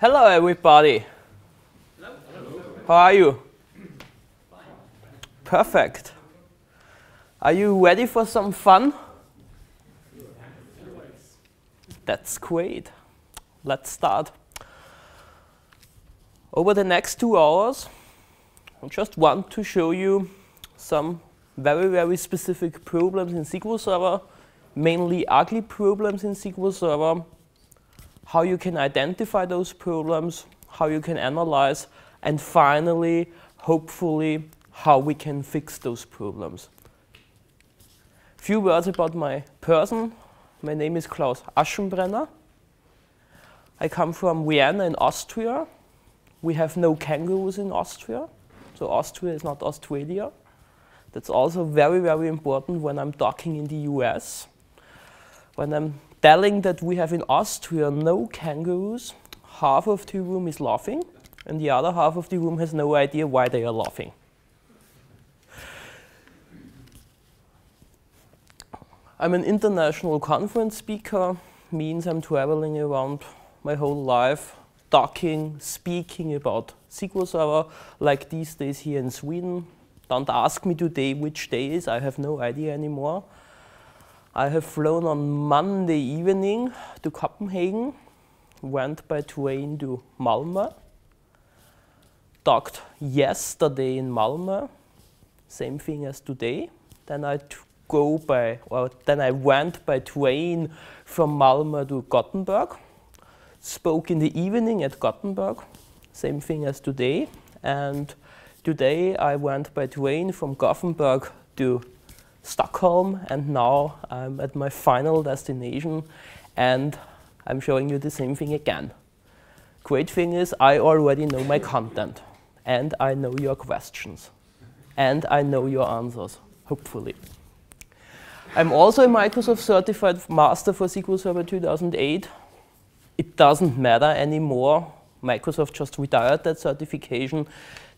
Hello, everybody. Hello. How are you? Perfect. Are you ready for some fun? That's great. Let's start. Over the next two hours, I just want to show you some very, very specific problems in SQL Server, mainly ugly problems in SQL Server, how you can identify those problems, how you can analyze, and finally, hopefully, how we can fix those problems. Few words about my person. My name is Klaus Aschenbrenner. I come from Vienna in Austria. We have no kangaroos in Austria, so Austria is not Australia. That's also very, very important when I'm talking in the US. When I'm telling that we have in Austria no kangaroos, half of the room is laughing, and the other half of the room has no idea why they are laughing. I'm an international conference speaker, means I'm traveling around my whole life, talking, speaking about SQL Server, like these days here in Sweden. Don't ask me today which day is, I have no idea anymore. I have flown on Monday evening to Copenhagen, went by train to Malmö, docked yesterday in Malmö, same thing as today. Then I go by, or then I went by train from Malmö to Gothenburg, spoke in the evening at Gothenburg, same thing as today, and today I went by train from Gothenburg to Stockholm, and now I'm at my final destination, and I'm showing you the same thing again. Great thing is I already know my content, and I know your questions, and I know your answers, hopefully. I'm also a Microsoft Certified Master for SQL Server 2008. It doesn't matter anymore. Microsoft just retired that certification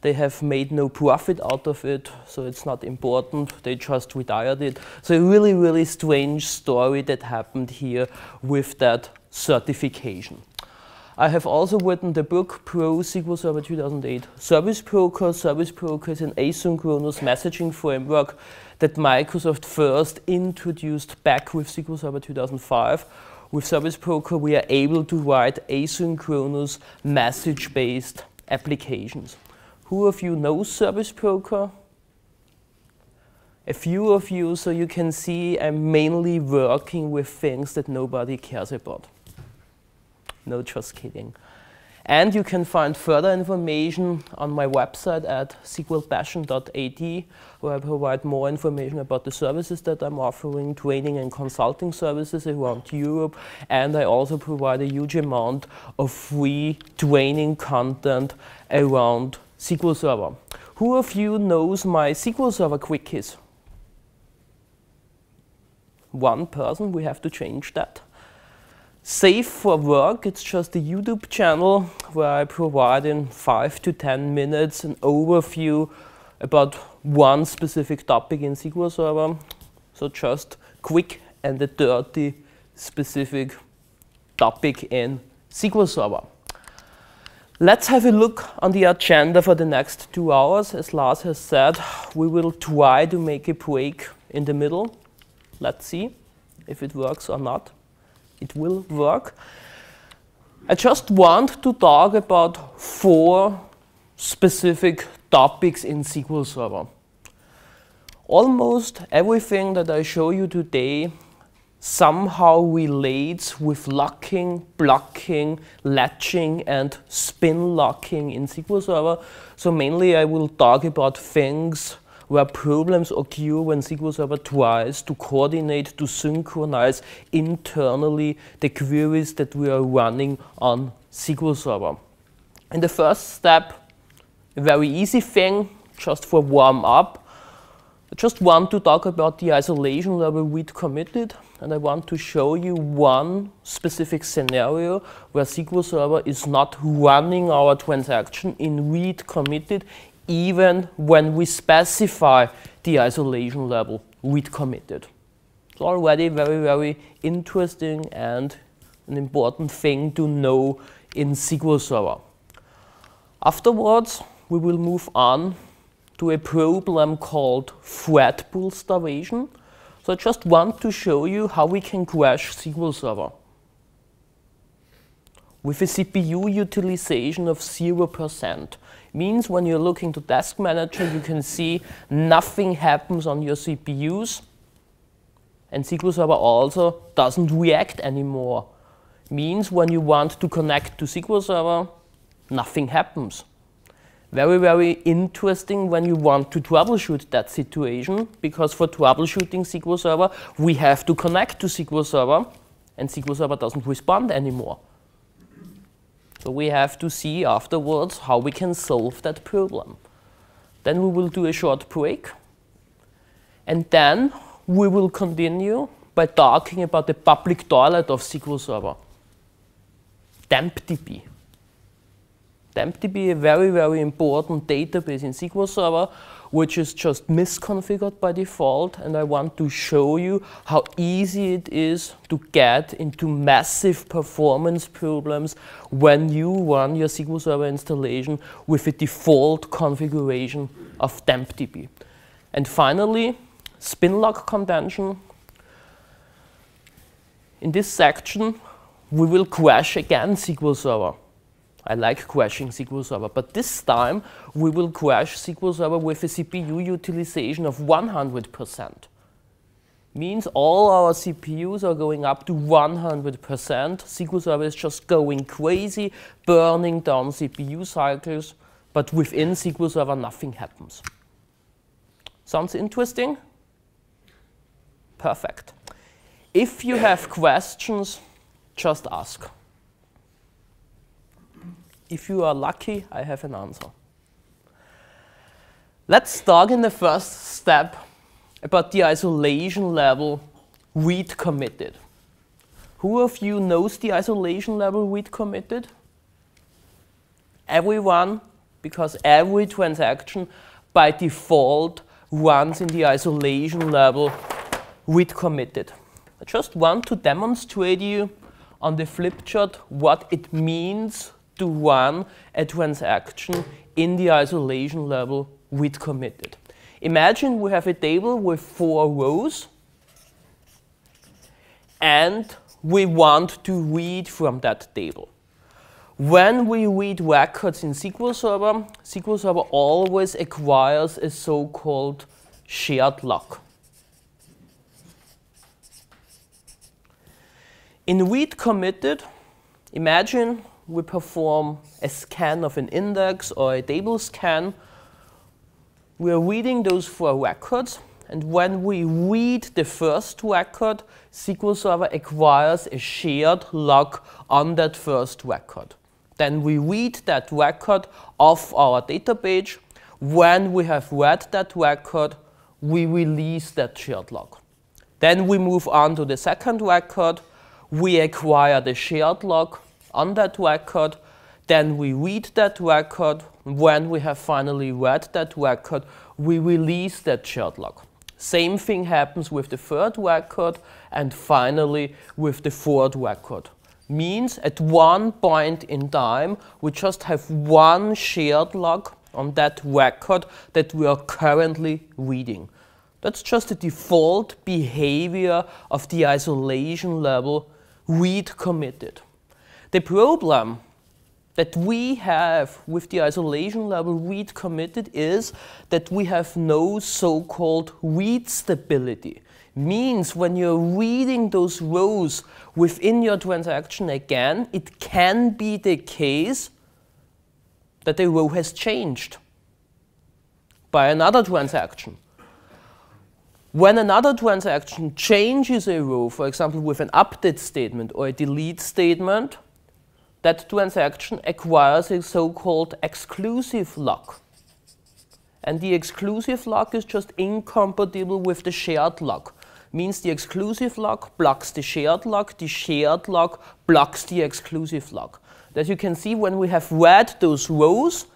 they have made no profit out of it, so it's not important. They just retired it. So a really, really strange story that happened here with that certification. I have also written the book Pro SQL Server 2008 Service Broker. Service Broker is an asynchronous messaging framework that Microsoft first introduced back with SQL Server 2005. With Service Broker, we are able to write asynchronous message-based applications. Who of you knows Service Broker? A few of you, so you can see I'm mainly working with things that nobody cares about. No, just kidding. And you can find further information on my website at sqlpassion.at, where I provide more information about the services that I'm offering, training and consulting services around Europe, and I also provide a huge amount of free training content around SQL Server. Who of you knows my SQL Server quickies? One person, we have to change that. Safe for Work, it's just a YouTube channel where I provide in five to 10 minutes an overview about one specific topic in SQL Server. So just quick and a dirty specific topic in SQL Server. Let's have a look on the agenda for the next two hours. As Lars has said, we will try to make a break in the middle. Let's see if it works or not. It will work. I just want to talk about four specific topics in SQL Server. Almost everything that I show you today somehow relates with locking, blocking, latching, and spin locking in SQL Server. So mainly I will talk about things where problems occur when SQL Server tries to coordinate, to synchronize internally the queries that we are running on SQL Server. In the first step, a very easy thing, just for warm up, I just want to talk about the isolation level read committed and I want to show you one specific scenario where SQL Server is not running our transaction in read committed even when we specify the isolation level read committed. It's already very, very interesting and an important thing to know in SQL Server. Afterwards, we will move on to a problem called thread pool starvation. So I just want to show you how we can crash SQL Server. With a CPU utilization of 0%, means when you're looking to Task Manager, you can see nothing happens on your CPUs. And SQL Server also doesn't react anymore. Means when you want to connect to SQL Server, nothing happens. Very, very interesting when you want to troubleshoot that situation, because for troubleshooting SQL Server, we have to connect to SQL Server, and SQL Server doesn't respond anymore. So we have to see afterwards how we can solve that problem. Then we will do a short break. And then we will continue by talking about the public toilet of SQL Server, TempDB. TempDB, a very, very important database in SQL Server, which is just misconfigured by default. And I want to show you how easy it is to get into massive performance problems when you run your SQL Server installation with a default configuration of TempDB. And finally, spin lock contention. In this section, we will crash again SQL Server. I like crashing SQL Server, but this time we will crash SQL Server with a CPU utilization of 100%. Means all our CPUs are going up to 100%. SQL Server is just going crazy, burning down CPU cycles, but within SQL Server nothing happens. Sounds interesting? Perfect. If you have questions, just ask. If you are lucky, I have an answer. Let's start in the first step about the isolation level read committed. Who of you knows the isolation level read committed? Everyone, because every transaction by default runs in the isolation level read committed. I just want to demonstrate you on the flip chart what it means to run a transaction in the isolation level read committed. Imagine we have a table with four rows and we want to read from that table. When we read records in SQL Server, SQL Server always acquires a so-called shared lock. In read committed, imagine we perform a scan of an index or a table scan. We are reading those four records. And when we read the first record, SQL Server acquires a shared lock on that first record. Then we read that record off our database. When we have read that record, we release that shared lock. Then we move on to the second record. We acquire the shared lock on that record. Then we read that record. When we have finally read that record, we release that shared lock. Same thing happens with the third record and finally with the fourth record. Means at one point in time, we just have one shared lock on that record that we are currently reading. That's just the default behavior of the isolation level read committed. The problem that we have with the isolation level read committed is that we have no so-called read stability. Means when you're reading those rows within your transaction again, it can be the case that the row has changed by another transaction. When another transaction changes a row, for example, with an update statement or a delete statement, that transaction acquires a so-called exclusive lock. And the exclusive lock is just incompatible with the shared lock. Means the exclusive lock blocks the shared lock, the shared lock blocks the exclusive lock. As you can see, when we have read those rows,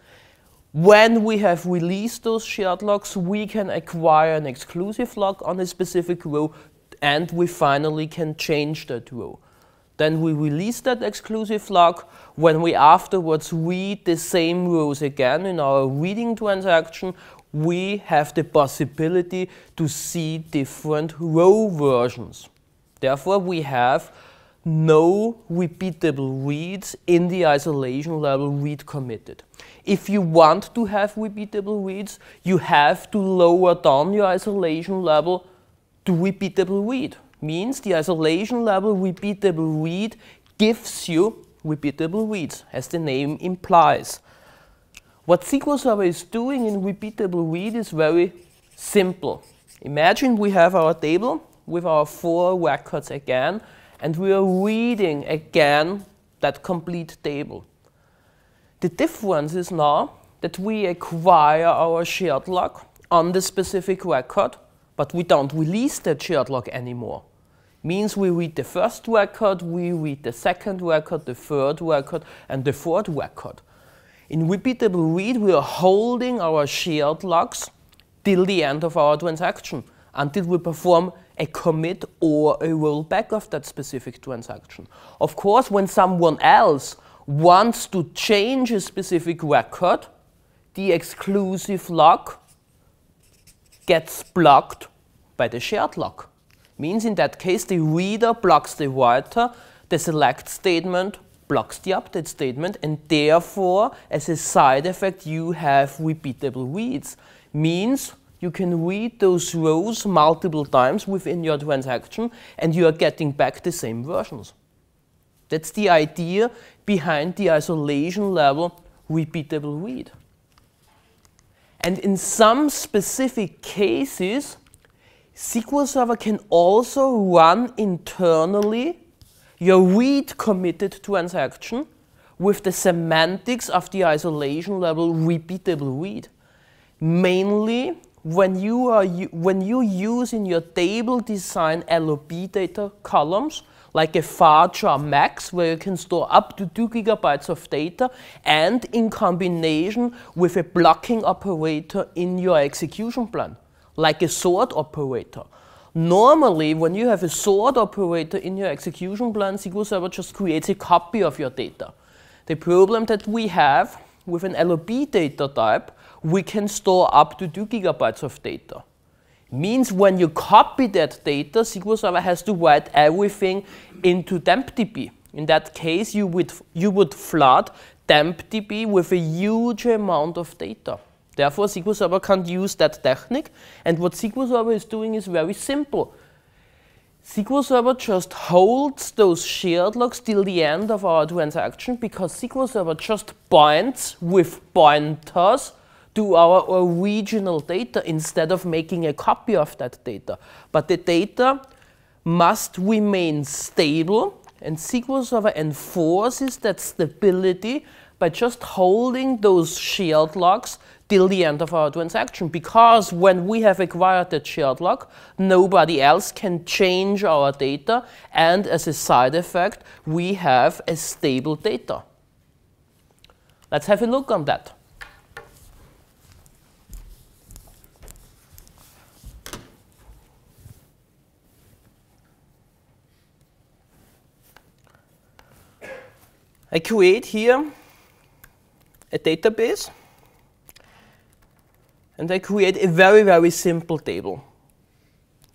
when we have released those shared locks, we can acquire an exclusive lock on a specific row and we finally can change that row. Then we release that exclusive lock. When we afterwards read the same rows again in our reading transaction, we have the possibility to see different row versions. Therefore, we have no repeatable reads in the isolation level read committed. If you want to have repeatable reads, you have to lower down your isolation level to repeatable read. Means the isolation level repeatable read gives you repeatable reads, as the name implies. What SQL Server is doing in repeatable read is very simple. Imagine we have our table with our four records again, and we are reading again that complete table. The difference is now that we acquire our shared lock on the specific record, but we don't release that shared lock anymore. Means we read the first record, we read the second record, the third record, and the fourth record. In repeatable read, we are holding our shared locks till the end of our transaction, until we perform a commit or a rollback of that specific transaction. Of course, when someone else wants to change a specific record, the exclusive lock gets blocked by the shared lock. Means in that case, the reader blocks the writer, the select statement blocks the update statement, and therefore, as a side effect, you have repeatable reads. Means you can read those rows multiple times within your transaction, and you are getting back the same versions. That's the idea behind the isolation level repeatable read. And in some specific cases, SQL Server can also run internally your read committed transaction with the semantics of the isolation level repeatable read. Mainly when you, are, when you use in your table design LOB data columns, like a varchar max, where you can store up to 2 gigabytes of data, and in combination with a blocking operator in your execution plan, like a sort operator. Normally, when you have a sort operator in your execution plan, SQL Server just creates a copy of your data. The problem that we have with an LOB data type, we can store up to 2 gigabytes of data. Means when you copy that data, SQL Server has to write everything into TempDB. In that case, you would, you would flood TempDB with a huge amount of data. Therefore, SQL Server can't use that technique. And what SQL Server is doing is very simple. SQL Server just holds those shared locks till the end of our transaction because SQL Server just points with pointers to our original data instead of making a copy of that data. But the data must remain stable and SQL Server enforces that stability by just holding those shared locks till the end of our transaction. Because when we have acquired that shared lock, nobody else can change our data, and as a side effect, we have a stable data. Let's have a look on that. I create here a database and I create a very, very simple table.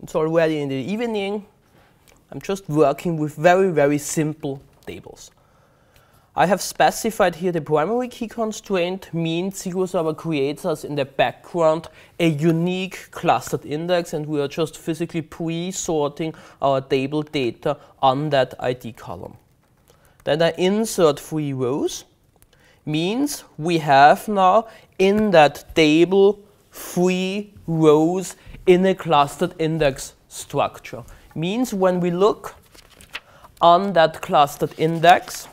It's already in the evening. I'm just working with very, very simple tables. I have specified here the primary key constraint means SQL Server creates us in the background a unique clustered index and we are just physically pre-sorting our table data on that ID column. Then I insert three rows means we have now in that table three rows in a clustered index structure. Means when we look on that clustered index,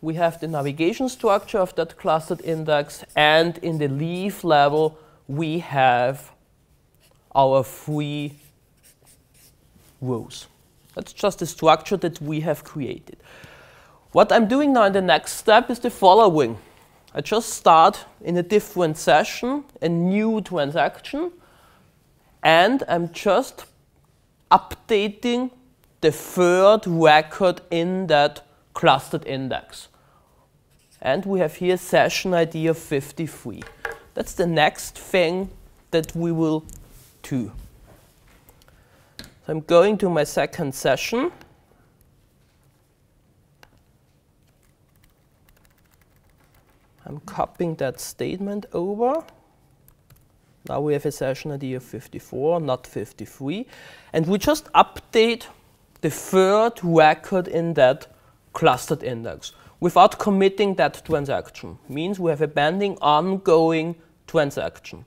we have the navigation structure of that clustered index, and in the leaf level, we have our three rows. That's just the structure that we have created. What I'm doing now in the next step is the following. I just start in a different session, a new transaction, and I'm just updating the third record in that clustered index. And we have here session ID of 53. That's the next thing that we will do. So I'm going to my second session. I'm copying that statement over. Now we have a session ID of 54, not 53. And we just update the third record in that clustered index without committing that transaction. Means we have a pending ongoing transaction.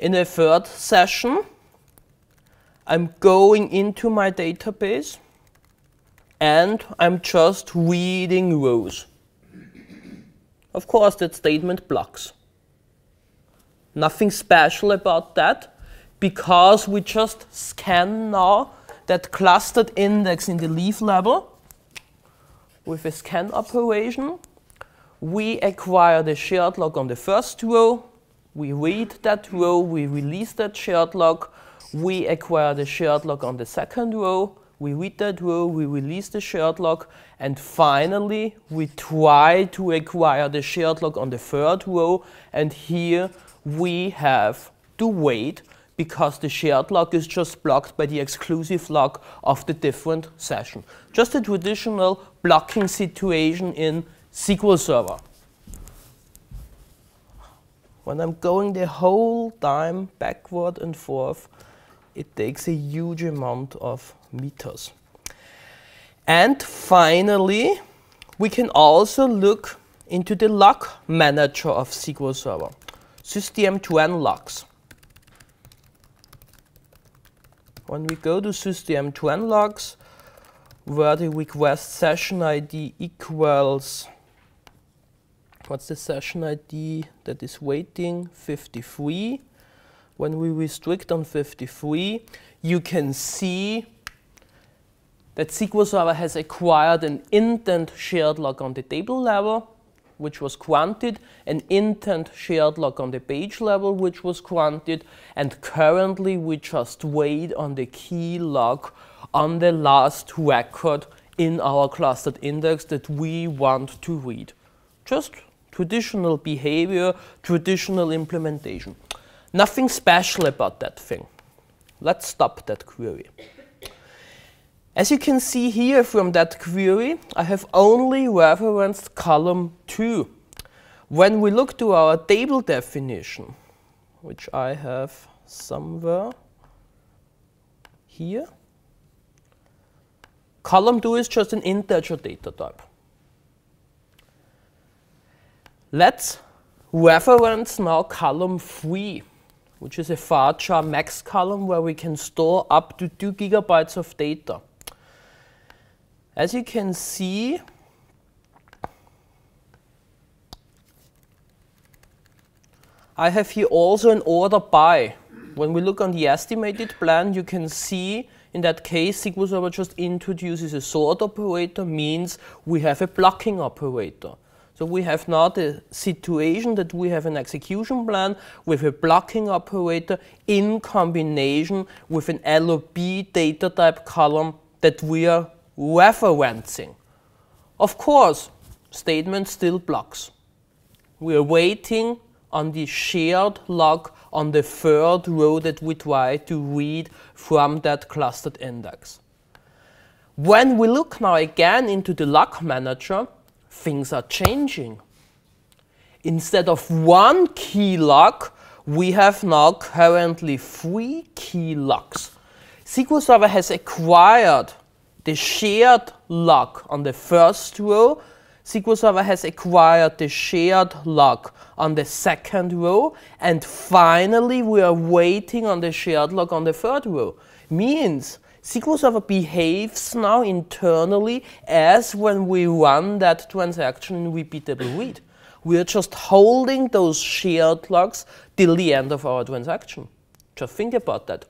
In a third session, I'm going into my database and I'm just reading rows. Of course, that statement blocks. Nothing special about that because we just scan now that clustered index in the leaf level with a scan operation. We acquire the shared lock on the first row. We read that row. We release that shared lock. We acquire the shared lock on the second row. We read that row. We release the shared lock. And finally, we try to acquire the shared lock on the third row. And here we have to wait because the shared lock is just blocked by the exclusive lock of the different session. Just a traditional blocking situation in SQL Server. When I'm going the whole time backward and forth, it takes a huge amount of meters. And finally, we can also look into the lock manager of SQL Server, sys.dm_tran_locks. When we go to sys.dm_tran_locks, where the request session ID equals, what's the session ID that is waiting? 53. When we restrict on 53, you can see that SQL Server has acquired an intent shared lock on the table level which was granted, an intent shared lock on the page level, which was granted, and currently we just wait on the key lock on the last record in our clustered index that we want to read. Just traditional behavior, traditional implementation. Nothing special about that thing. Let's stop that query. As you can see here from that query, I have only referenced column 2. When we look to our table definition, which I have somewhere here, column 2 is just an integer data type. Let's reference now column 3, which is a varchar max column where we can store up to 2 gigabytes of data. As you can see, I have here also an order by. When we look on the estimated plan, you can see in that case, SQL Server just introduces a sort operator, means we have a blocking operator. So we have now the situation that we have an execution plan with a blocking operator in combination with an LOB data type column that we are referencing. Of course, statement still blocks. We are waiting on the shared lock on the third row that we try to read from that clustered index. When we look now again into the lock manager, things are changing. Instead of one key lock, we have now currently three key locks. SQL Server has acquired the shared lock on the first row, SQL Server has acquired the shared lock on the second row, and finally we are waiting on the shared lock on the third row. Means SQL Server behaves now internally as when we run that transaction in repeatable read. We are just holding those shared locks till the end of our transaction. Just think about that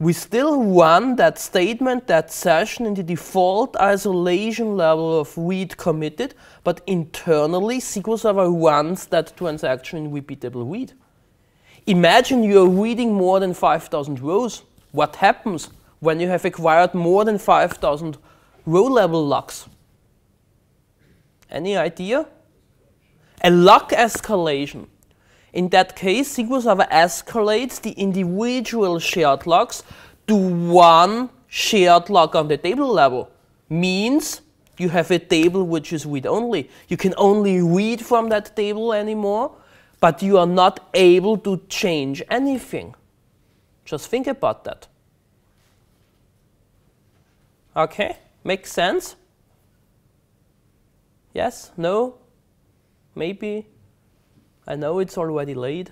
we still run that statement, that session in the default isolation level of read committed, but internally SQL Server runs that transaction in repeatable read. Imagine you're reading more than 5,000 rows. What happens? When you have acquired more than 5,000 row level locks? Any idea? A lock escalation. In that case, SQL Server escalates the individual shared locks to one shared lock on the table level. Means you have a table which is read-only. You can only read from that table anymore, but you are not able to change anything. Just think about that. Okay, makes sense? Yes? No? Maybe? I know it's already late.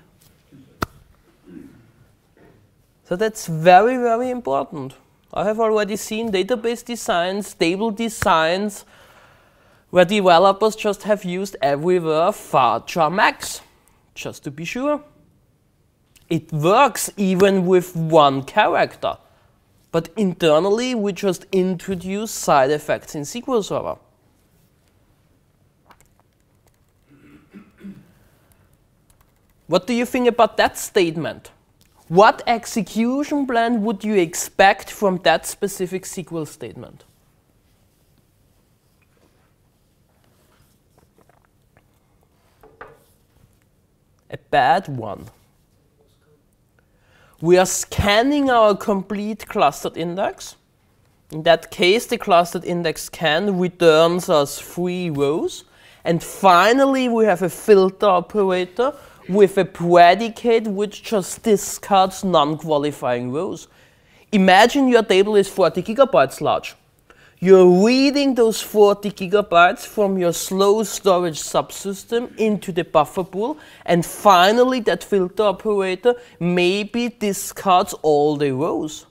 So that's very, very important. I have already seen database designs, table designs, where developers just have used everywhere varchar max, just to be sure. It works even with one character. But internally, we just introduce side effects in SQL Server. What do you think about that statement? What execution plan would you expect from that specific SQL statement? A bad one. We are scanning our complete clustered index. In that case, the clustered index scan returns us three rows. And finally, we have a filter operator with a predicate which just discards non-qualifying rows. Imagine your table is 40 gigabytes large. You're reading those 40 gigabytes from your slow storage subsystem into the buffer pool, and finally that filter operator maybe discards all the rows.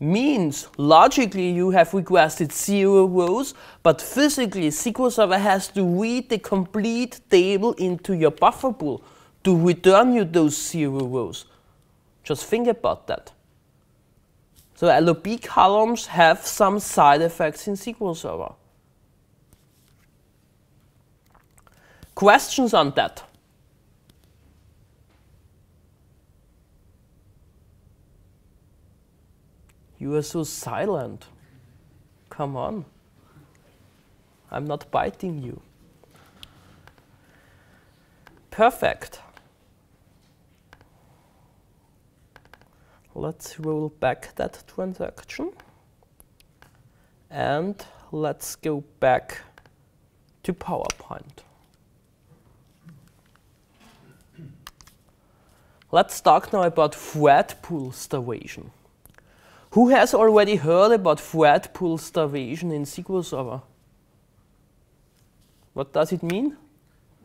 Means, logically, you have requested zero rows, but physically, SQL Server has to read the complete table into your buffer pool to return you those zero rows. Just think about that. So LOB columns have some side effects in SQL Server. Questions on that? You are so silent. Come on. I'm not biting you. Perfect. Let's roll back that transaction and let's go back to PowerPoint. Let's talk now about thread pool starvation. Who has already heard about thread pool starvation in SQL Server? What does it mean?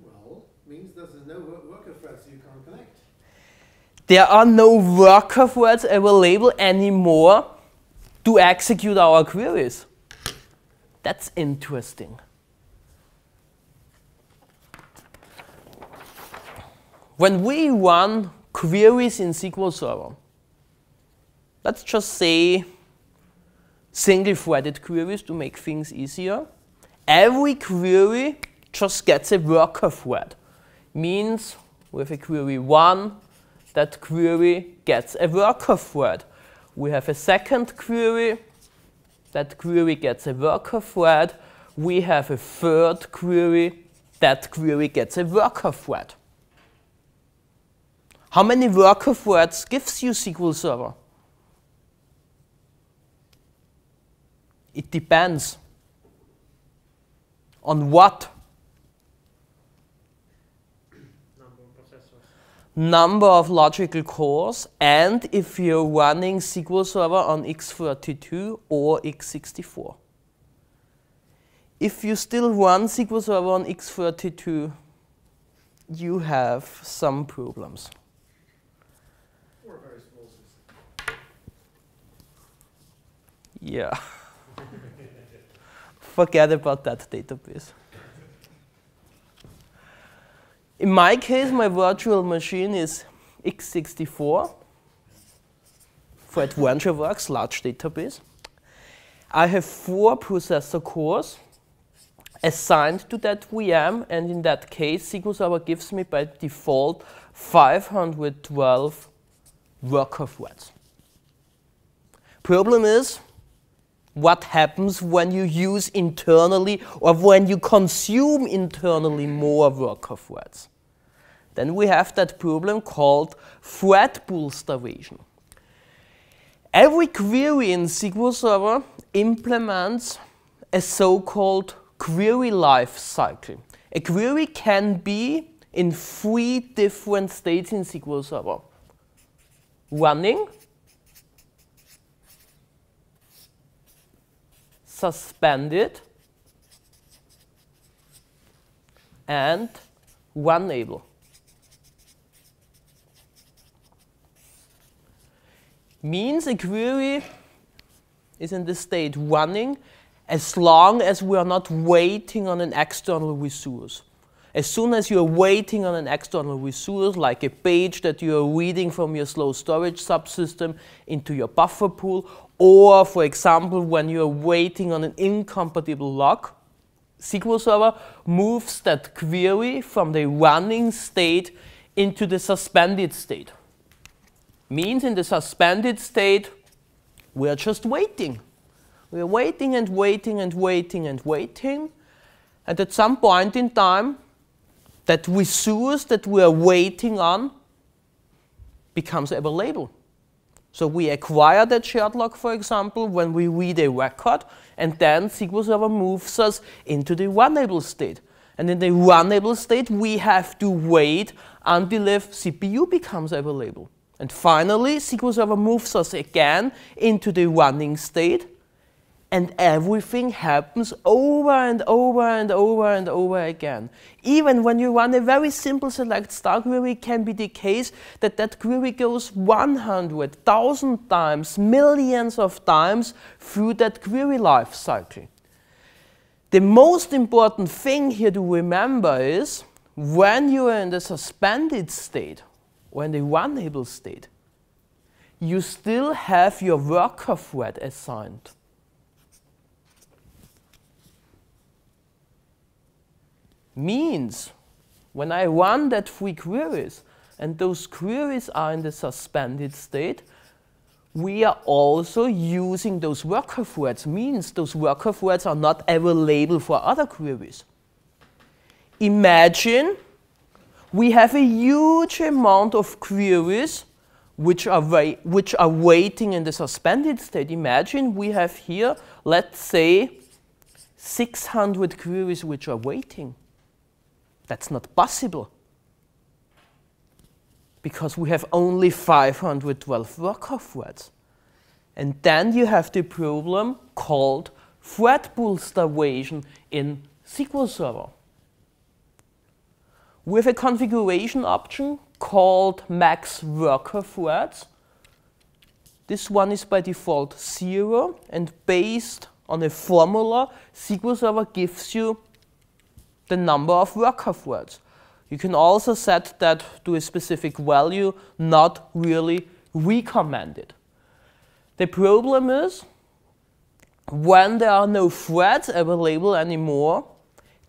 Well, it means there's no worker threads you can't connect there are no worker threads available anymore to execute our queries. That's interesting. When we run queries in SQL Server, let's just say single-threaded queries to make things easier. Every query just gets a worker thread. Means with a query 1, that query gets a worker thread. We have a second query, that query gets a worker thread. We have a third query, that query gets a worker thread. How many worker threads gives you SQL Server? It depends. On what? Number of logical cores and if you're running SQL Server on x32 or x64. If you still run SQL Server on x32, you have some problems. Or a very. Yeah. Forget about that database. In my case, my virtual machine is x64 for AdventureWorks large database. I have four processor cores assigned to that VM, and in that case, SQL Server gives me by default 512 worker threads. Problem is, what happens when you use internally or when you consume internally more worker threads? Then we have that problem called thread pool starvation. Every query in SQL Server implements a so-called query life cycle. A query can be in three different states in SQL Server. Running, suspended, and runnable. Means a query is in the state running as long as we are not waiting on an external resource. As soon as you're waiting on an external resource, like a page that you're reading from your slow storage subsystem into your buffer pool, or for example, when you're waiting on an incompatible lock, SQL Server moves that query from the running state into the suspended state. Means in the suspended state, we're just waiting. We're waiting and waiting and waiting and waiting. And at some point in time, that resource that we are waiting on becomes available. So we acquire that shared lock, for example, when we read a record, and then SQL Server moves us into the runnable state. And in the runnable state, we have to wait until the CPU becomes available. And finally, SQL Server moves us again into the running state, and everything happens over and over and over and over again. Even when you run a very simple select star query, it can be the case that that query goes 100, 1000 times, millions of times through that query life cycle. The most important thing here to remember is when you are in the suspended state or in the runnable state, you still have your worker thread assigned. means when I run that three queries and those queries are in the suspended state, we are also using those worker threads, means those worker threads are not ever available for other queries. Imagine we have a huge amount of queries which are, which are waiting in the suspended state. Imagine we have here, let's say, 600 queries which are waiting. That's not possible because we have only 512 worker threads. And then you have the problem called thread pool starvation in SQL Server. Have a configuration option called max worker threads. This one is by default zero and based on a formula, SQL Server gives you the number of worker threads. You can also set that to a specific value, not really recommended. The problem is when there are no threads available anymore,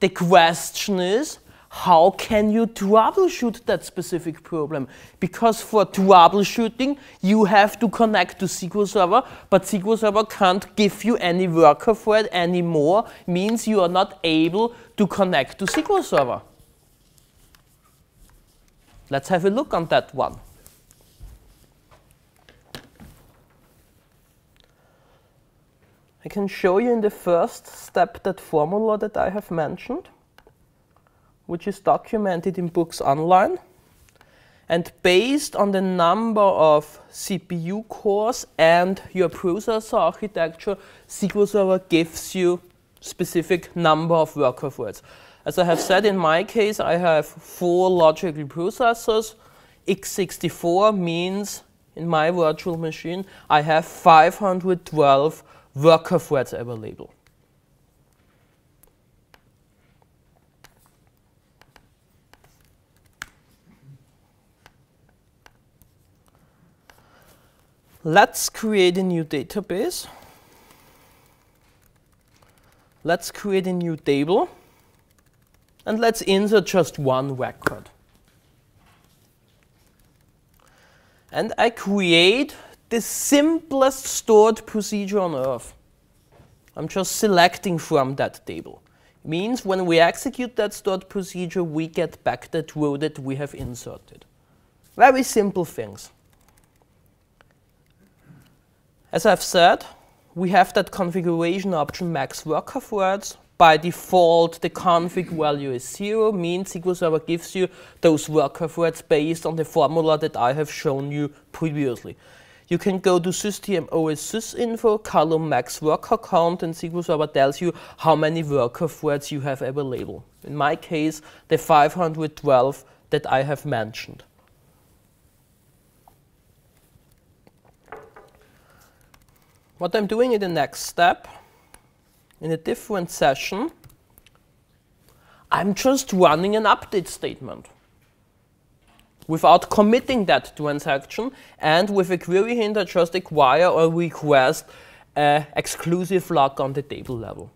the question is how can you troubleshoot that specific problem? Because for troubleshooting, you have to connect to SQL Server, but SQL Server can't give you any worker thread anymore, means you are not able to connect to SQL Server. Let's have a look on that one. I can show you in the first step that formula that I have mentioned which is documented in books online. And based on the number of CPU cores and your processor architecture, SQL Server gives you specific number of worker threads. As I have said in my case, I have four logical processors. x64 means in my virtual machine, I have 512 worker threads available. Let's create a new database. Let's create a new table. And let's insert just one record. And I create the simplest stored procedure on earth. I'm just selecting from that table. Means when we execute that stored procedure, we get back that row that we have inserted. Very simple things. As I've said, we have that configuration option max worker threads. By default, the config value is zero, means SQL Server gives you those worker threads based on the formula that I have shown you previously. You can go to sys.dm_os_sys_info, column max worker count, and SQL Server tells you how many worker threads you have available. In my case, the 512 that I have mentioned. What I'm doing in the next step, in a different session, I'm just running an update statement without committing that transaction and with a query hint I just acquire or request an exclusive lock on the table level.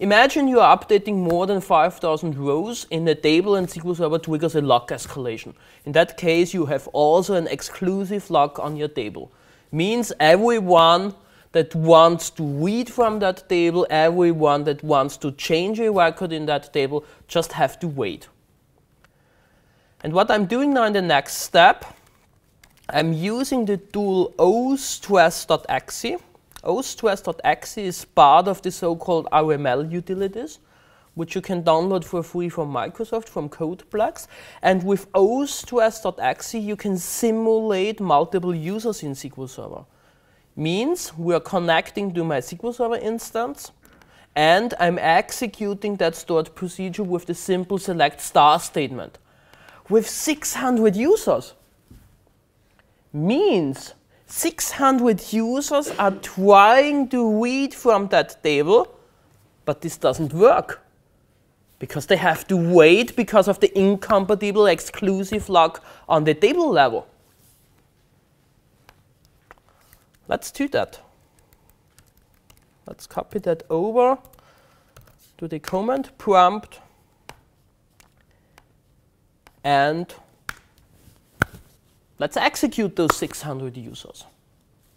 Imagine you are updating more than 5,000 rows in a table and SQL Server triggers a lock escalation. In that case, you have also an exclusive lock on your table means everyone that wants to read from that table, everyone that wants to change a record in that table, just have to wait. And what I'm doing now in the next step, I'm using the tool ostress.exe. ostress.exe is part of the so-called RML utilities which you can download for free from Microsoft, from CodePlex. And with ostress.exe, you can simulate multiple users in SQL Server. Means we are connecting to my SQL Server instance, and I'm executing that stored procedure with the simple select star statement. With 600 users, means 600 users are trying to read from that table, but this doesn't work because they have to wait because of the incompatible exclusive lock on the table level. Let's do that. Let's copy that over to the command prompt and let's execute those 600 users.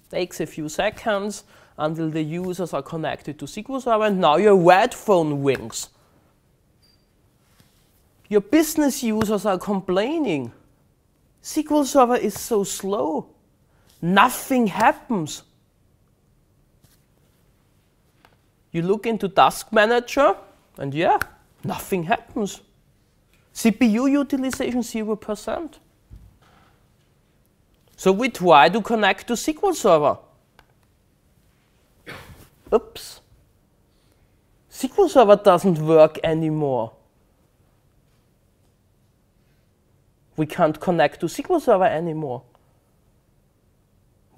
Takes a few seconds until the users are connected to SQL Server and now your red phone rings your business users are complaining. SQL Server is so slow. Nothing happens. You look into Task Manager, and yeah, nothing happens. CPU utilization 0%. So we try to connect to SQL Server. Oops. SQL Server doesn't work anymore. we can't connect to SQL Server anymore.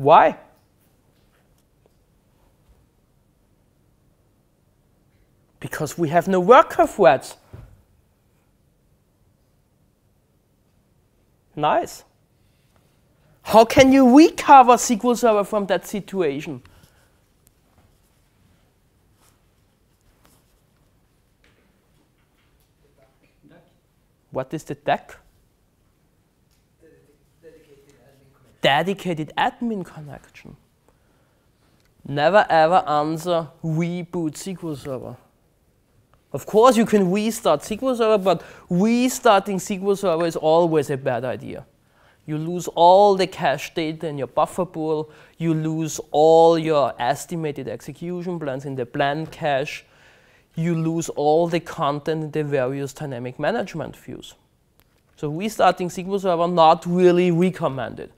Why? Because we have no worker threads. Nice. How can you recover SQL Server from that situation? What is the DAC? Dedicated admin connection. Never ever answer reboot SQL Server. Of course, you can restart SQL Server, but restarting SQL Server is always a bad idea. You lose all the cache data in your buffer pool. You lose all your estimated execution plans in the plan cache. You lose all the content in the various dynamic management views. So restarting SQL Server not really recommended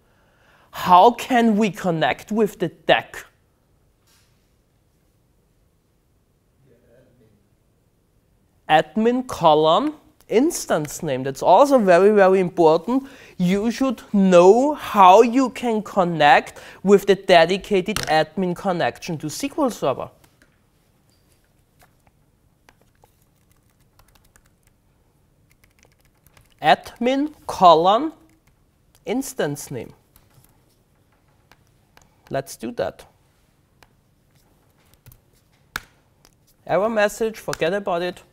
how can we connect with the DAC? Admin colon instance name. That's also very, very important. You should know how you can connect with the dedicated admin connection to SQL Server. Admin colon instance name. Let's do that. Error message, forget about it.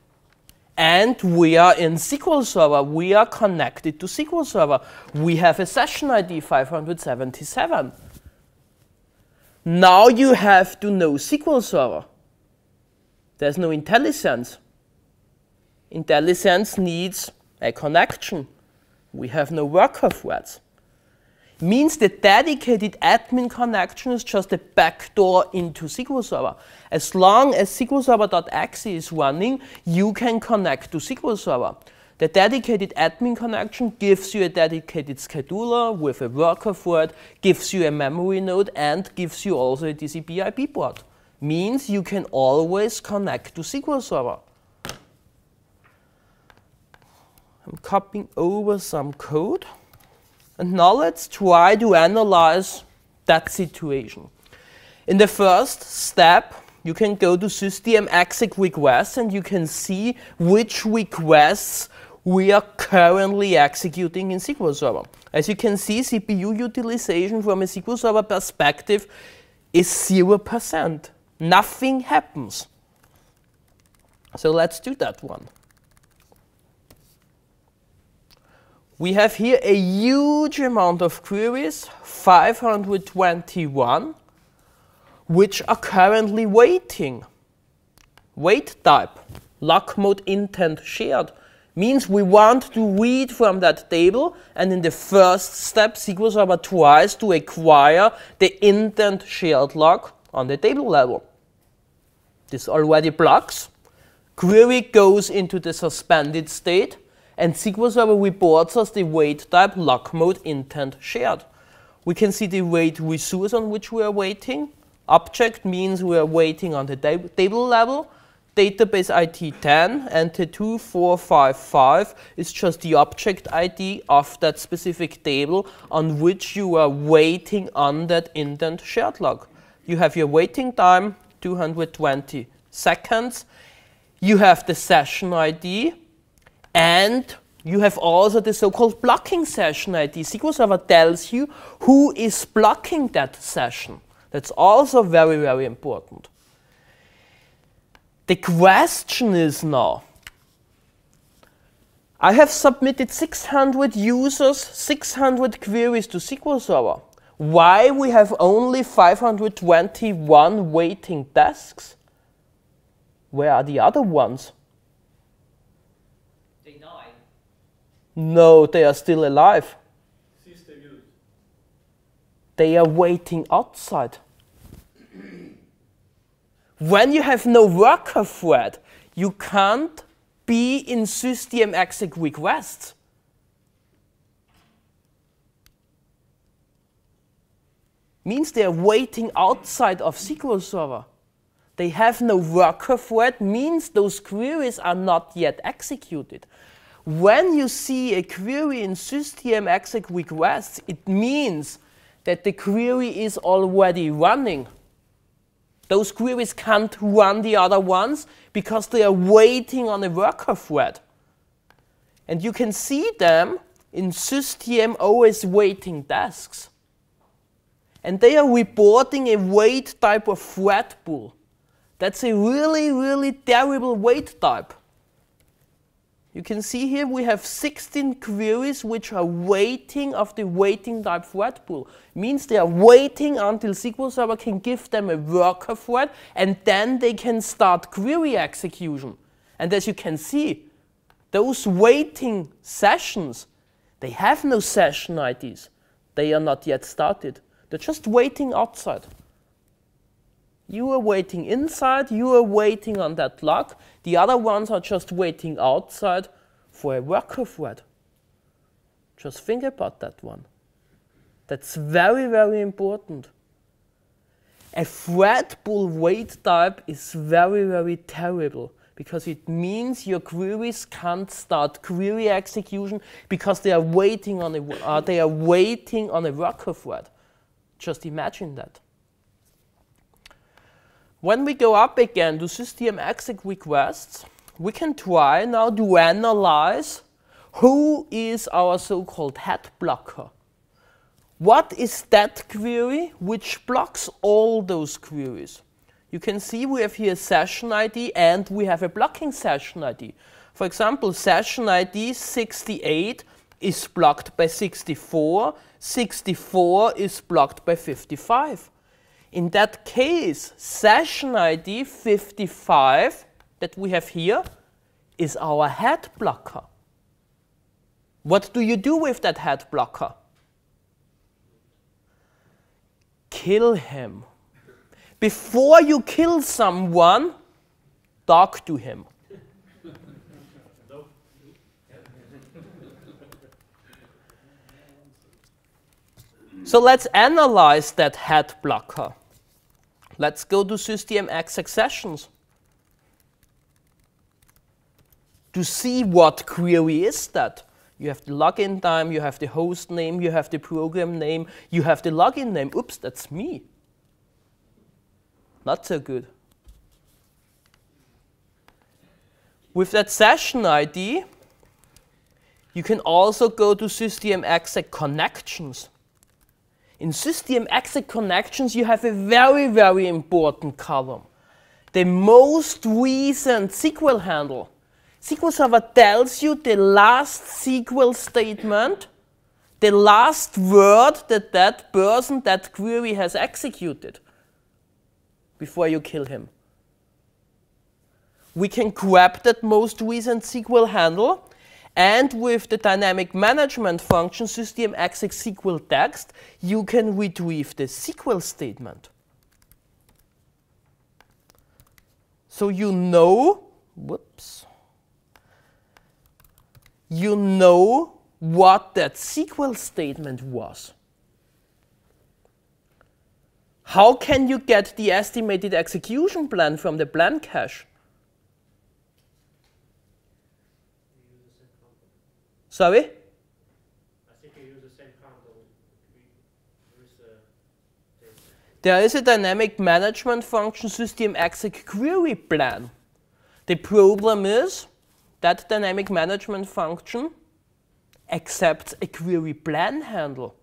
And we are in SQL Server. We are connected to SQL Server. We have a session ID 577. Now you have to know SQL Server. There's no IntelliSense. IntelliSense needs a connection. We have no worker threads. Means the dedicated admin connection is just a backdoor into SQL Server. As long as SQL Server.exe is running, you can connect to SQL Server. The dedicated admin connection gives you a dedicated scheduler with a worker for it, gives you a memory node, and gives you also a TCP IP port. Means you can always connect to SQL Server. I'm copying over some code. And now let's try to analyze that situation. In the first step, you can go to sys.dm_exec_requests and you can see which requests we are currently executing in SQL Server. As you can see, CPU utilization from a SQL Server perspective is 0%. Nothing happens. So let's do that one. We have here a huge amount of queries, 521, which are currently waiting. Wait type, lock mode intent shared, means we want to read from that table, and in the first step, SQL Server tries to acquire the intent shared lock on the table level. This already blocks. Query goes into the suspended state, and SQL Server reports us the wait type lock mode intent shared. We can see the wait resource on which we are waiting. Object means we are waiting on the table level database ID 10 and the 2455 is just the object ID of that specific table on which you are waiting on that intent shared lock. You have your waiting time, 220 seconds. You have the session ID and you have also the so-called blocking session ID. SQL Server tells you who is blocking that session. That's also very, very important. The question is now, I have submitted 600 users, 600 queries to SQL Server. Why we have only 521 waiting tasks? Where are the other ones? They died. No, they are still alive. They are waiting outside. When you have no worker thread, you can't be in sys.dm_exec_requests. Means they are waiting outside of SQL Server. They have no worker thread, means those queries are not yet executed. When you see a query in sys.dm_exec_requests, it means that the query is already running. Those queries can't run the other ones because they are waiting on a worker thread. And you can see them in sys.dm_os_waiting_tasks. And they are reporting a wait type of thread pool. That's a really, really terrible wait type. You can see here we have 16 queries which are waiting of the waiting type thread pool. Means they are waiting until SQL Server can give them a worker thread and then they can start query execution. And as you can see, those waiting sessions, they have no session IDs. They are not yet started. They're just waiting outside. You are waiting inside, you are waiting on that lock. The other ones are just waiting outside for a worker thread. Just think about that one. That's very, very important. A thread pool wait type is very, very terrible because it means your queries can't start query execution because they are waiting on a, uh, they are waiting on a worker thread. Just imagine that. When we go up again to sys.dm_exec_requests, we can try now to analyze who is our so-called head blocker. What is that query which blocks all those queries? You can see we have here session ID and we have a blocking session ID. For example, session ID 68 is blocked by 64, 64 is blocked by 55. In that case, session ID 55 that we have here is our head blocker. What do you do with that head blocker? Kill him. Before you kill someone, talk to him. so let's analyze that head blocker. Let's go to sys.dm_exec_sessions to see what query is that. You have the login time, you have the host name, you have the program name, you have the login name. Oops, that's me. Not so good. With that session ID, you can also go to sys.dm_exec_connections. In sys.dm_exec_connections, you have a very, very important column. The most recent SQL handle. SQL Server tells you the last SQL statement, the last word that that person, that query has executed before you kill him. We can grab that most recent SQL handle and with the dynamic management function sys.dm_exec_sql_text, you can retrieve the SQL statement. So you know, whoops, you know what that SQL statement was. How can you get the estimated execution plan from the plan cache? Sorry? I think you use the same. There is a dynamic management function sys.dm_exec_query_plan. The problem is that dynamic management function accepts a query plan handle.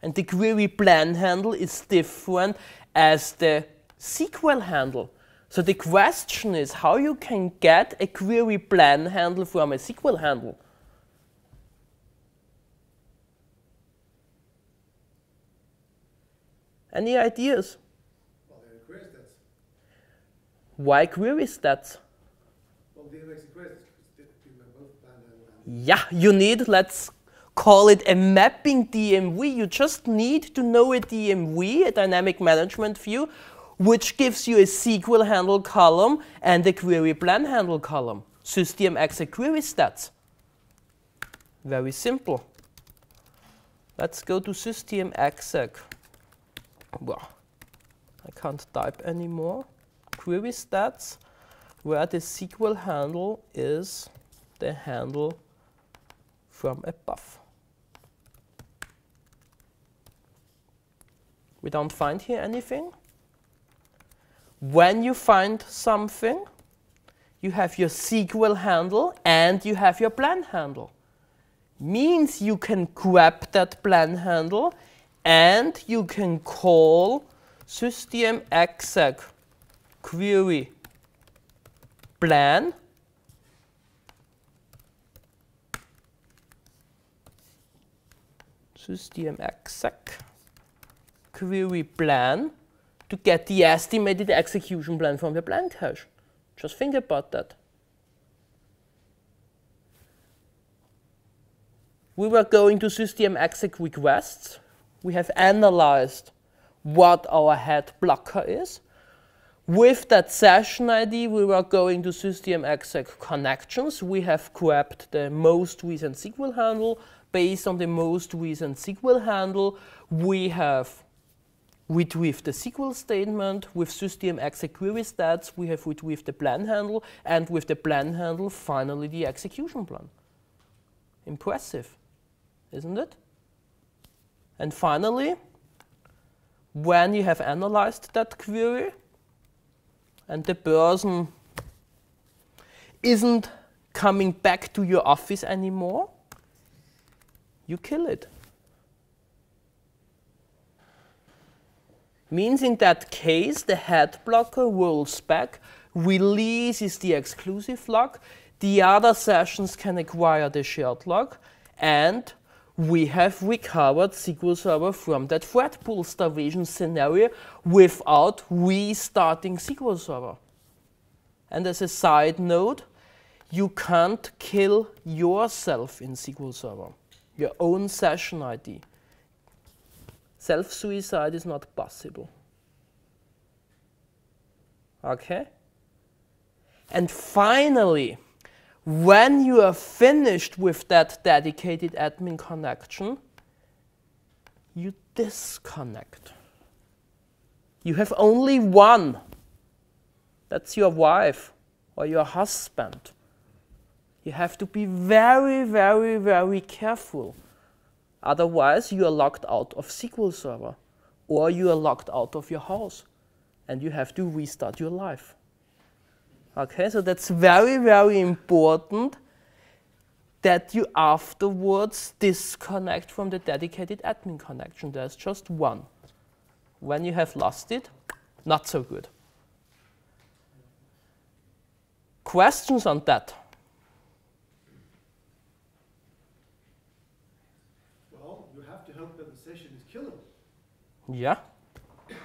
And the query plan handle is different as the SQL handle. So the question is how you can get a query plan handle from a SQL handle. Any ideas? Well, query stats. Why query stats? Well, the makes query stats because they do both plan and, and Yeah, you need, let's call it a mapping DMV. You just need to know a DMV, a dynamic management view, which gives you a SQL handle column and a query plan handle column. sys.dm_exec_query_stats. Very simple. Let's go to system exec. Well, I can't type anymore. Query stats, where the SQL handle is the handle from above. We don't find here anything. When you find something, you have your SQL handle and you have your plan handle. Means you can grab that plan handle and you can call system exec query plan system exec query plan to get the estimated execution plan from the plan cache. Just think about that. We were going to sys.dm_exec_requests. We have analyzed what our head blocker is. With that session ID, we were going to sys.dm_exec_connections. We have grabbed the most recent SQL handle. Based on the most recent SQL handle, we have retrieved the SQL statement. With sys.dm_exec_query_stats, we have retrieved the plan handle. And with the plan handle, finally the execution plan. Impressive, isn't it? And finally, when you have analyzed that query, and the person isn't coming back to your office anymore, you kill it. Means in that case, the head blocker rolls back, releases the exclusive lock, the other sessions can acquire the shared lock, and we have recovered SQL Server from that thread pool starvation scenario without restarting SQL Server. And as a side note, you can't kill yourself in SQL Server, your own session ID. Self-suicide is not possible. Okay? And finally, when you are finished with that dedicated admin connection, you disconnect. You have only one. That's your wife or your husband. You have to be very, very, very careful. Otherwise, you are locked out of SQL Server or you are locked out of your house and you have to restart your life. Okay, so that's very, very important that you afterwards disconnect from the dedicated admin connection. There's just one. When you have lost it, not so good. Questions on that? Well, you have to hope that the session is killable. Yeah.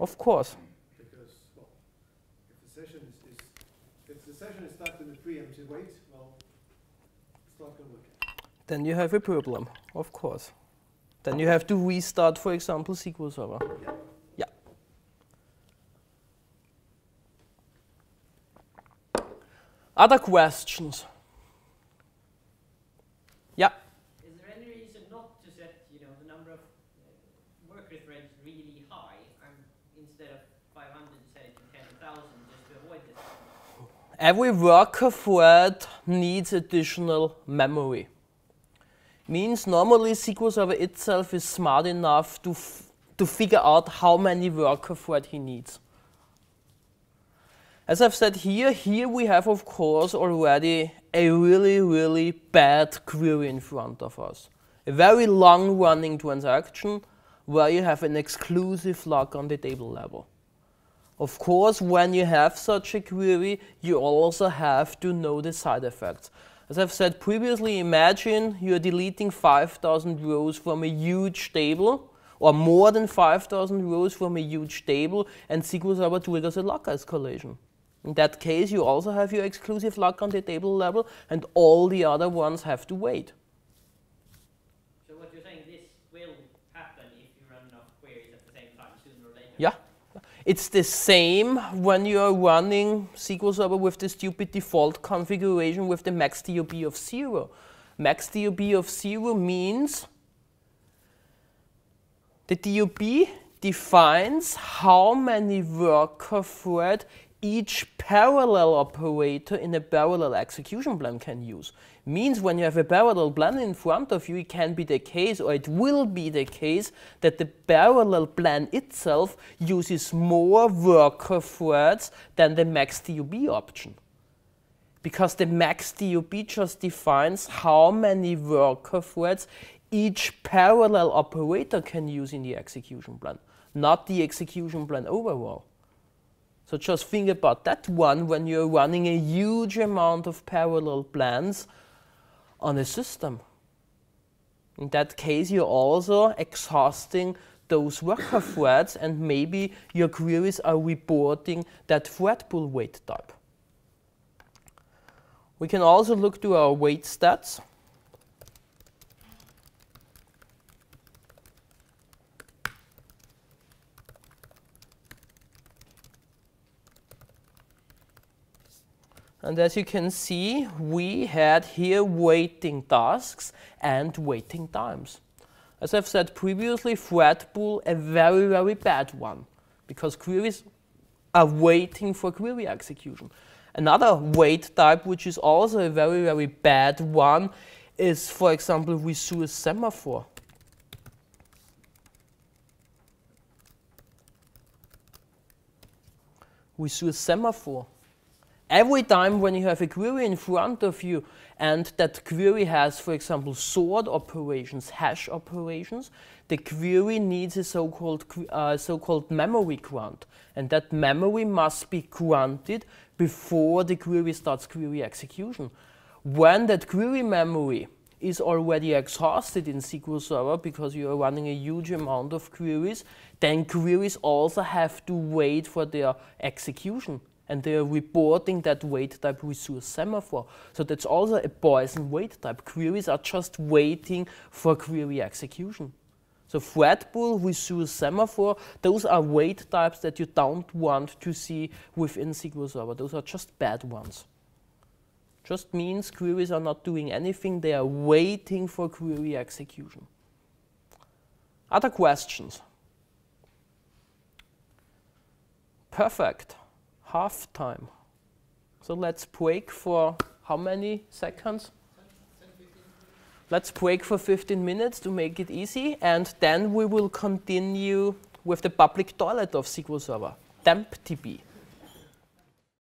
Of course. Because, well, if the session is, is if the session is stuck in the preemptive wait, well, it's not going to work. Then you have a problem, of course. Then you have to restart, for example, SQL Server. Yeah. Yeah. Other questions? Yeah. Is there any reason not to set, you know, the number of uh, worker threads really high, and instead of 500, say to 10,000, just to avoid this? Every worker thread needs additional memory. Means normally SQL Server itself is smart enough to, to figure out how many worker thread he needs. As I've said here, here we have of course already a really, really bad query in front of us. A very long running transaction where you have an exclusive lock on the table level. Of course, when you have such a query, you also have to know the side effects. As I've said previously, imagine you're deleting 5,000 rows from a huge table, or more than 5,000 rows from a huge table, and SQL Server triggers a lock escalation. In that case, you also have your exclusive lock on the table level, and all the other ones have to wait. So what you're saying, this will happen if you run enough queries at the same time, sooner or later? Yeah. It's the same when you are running SQL Server with the stupid default configuration with the max DOP of zero. Max DOP of zero means the DOP defines how many worker thread each parallel operator in a parallel execution plan can use. Means when you have a parallel plan in front of you, it can be the case, or it will be the case, that the parallel plan itself uses more worker threads than the max DOP option. Because the max DOP just defines how many worker threads each parallel operator can use in the execution plan, not the execution plan overall. So just think about that one when you're running a huge amount of parallel plans on a system. In that case, you're also exhausting those worker threads, and maybe your queries are reporting that thread pool wait type. We can also look to our wait stats. And as you can see, we had here waiting tasks and waiting times. As I've said previously, thread pool a very, very bad one because queries are waiting for query execution. Another wait type, which is also a very, very bad one, is, for example, resource semaphore. Resource semaphore every time when you have a query in front of you and that query has, for example, sort operations, hash operations, the query needs a so-called uh, so-called memory grant, and that memory must be granted before the query starts query execution. When that query memory is already exhausted in SQL Server because you are running a huge amount of queries, then queries also have to wait for their execution. And they are reporting that wait type resource semaphore. So that's also a poison wait type. Queries are just waiting for query execution. So thread pool, resource semaphore, those are wait types that you don't want to see within SQL Server. Those are just bad ones just means queries are not doing anything, they are waiting for query execution. Other questions? Perfect. Half time. So let's break for how many seconds? Let's break for 15 minutes to make it easy, and then we will continue with the public toilet of SQL Server, TempDB.